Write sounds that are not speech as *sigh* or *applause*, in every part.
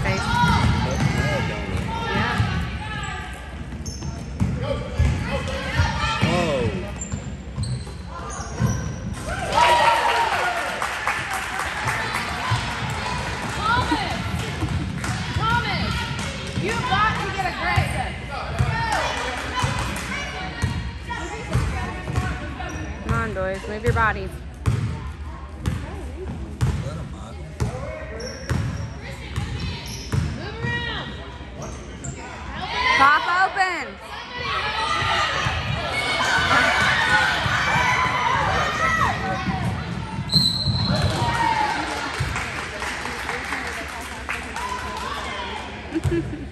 face. You got to get aggressive. Come on, boys. Move your bodies. Pop *laughs* open.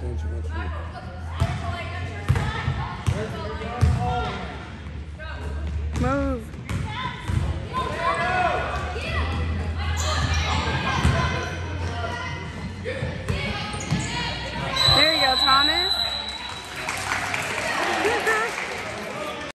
thanks so